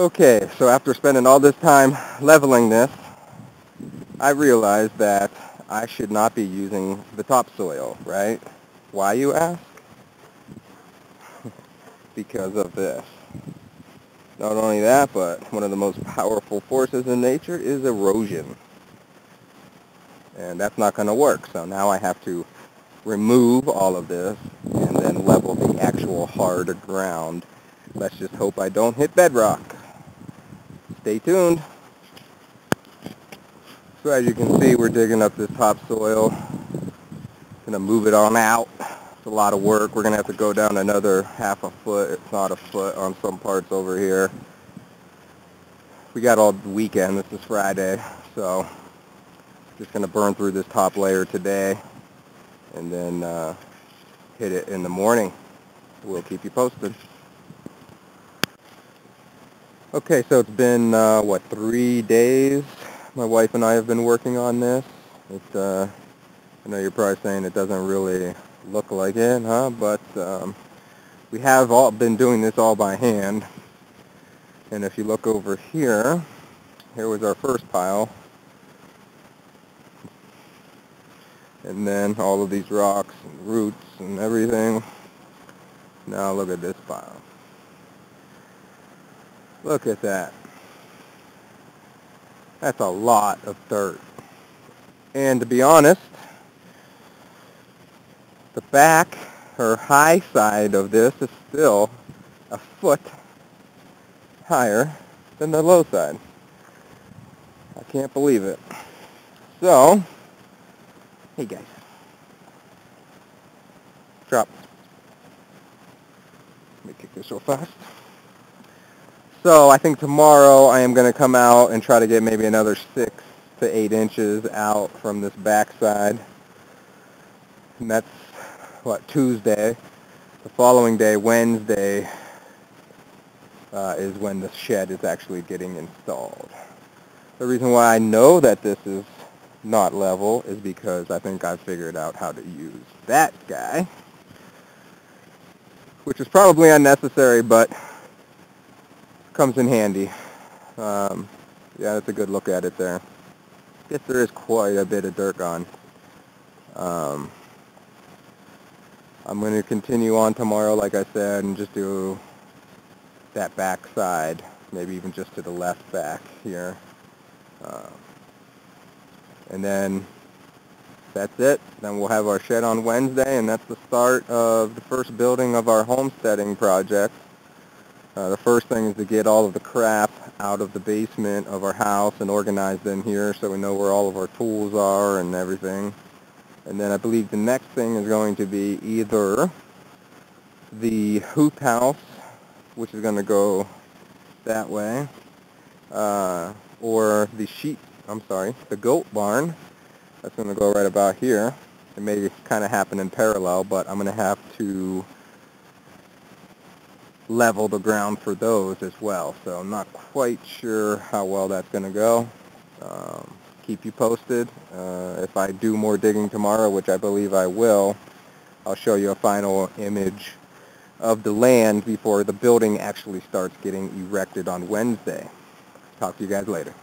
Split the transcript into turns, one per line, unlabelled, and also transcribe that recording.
Okay, so after spending all this time leveling this, I realized that I should not be using the topsoil, right? Why, you ask? because of this. Not only that, but one of the most powerful forces in nature is erosion. And that's not going to work. So now I have to remove all of this and then level the actual hard ground. Let's just hope I don't hit bedrock. Stay tuned. So as you can see, we're digging up this topsoil. Gonna move it on out. It's a lot of work. We're going to have to go down another half a foot, if not a foot, on some parts over here. We got all weekend. This is Friday, so just going to burn through this top layer today and then uh, hit it in the morning. We'll keep you posted. Okay, so it's been, uh, what, three days? My wife and I have been working on this. Uh, I know you're probably saying it doesn't really look like it, huh? But um, we have all been doing this all by hand. And if you look over here, here was our first pile. And then all of these rocks and roots and everything. Now look at this pile. Look at that. That's a lot of dirt. And to be honest, the back or high side of this is still a foot higher than the low side. I can't believe it. So, hey guys, drop. Let me kick this real fast. So I think tomorrow I am going to come out and try to get maybe another six to eight inches out from this backside. And that's what, Tuesday. The following day, Wednesday, uh, is when the shed is actually getting installed. The reason why I know that this is not level is because I think I've figured out how to use that guy, which is probably unnecessary, but comes in handy. Um, yeah, that's a good look at it there. I Guess there is quite a bit of dirt on. Um, I'm going to continue on tomorrow, like I said, and just do that back side, maybe even just to the left back here. Uh, and then that's it. Then we'll have our shed on Wednesday, and that's the start of the first building of our homesteading project. Uh, the first thing is to get all of the crap out of the basement of our house and organize them here so we know where all of our tools are and everything. And then I believe the next thing is going to be either the hoop house, which is going to go that way, uh, or the sheep, I'm sorry, the goat barn. That's going to go right about here. It may kind of happen in parallel, but I'm going to have to level the ground for those as well. So I'm not quite sure how well that's going to go. Um, keep you posted. Uh, if I do more digging tomorrow, which I believe I will, I'll show you a final image of the land before the building actually starts getting erected on Wednesday. Talk to you guys later.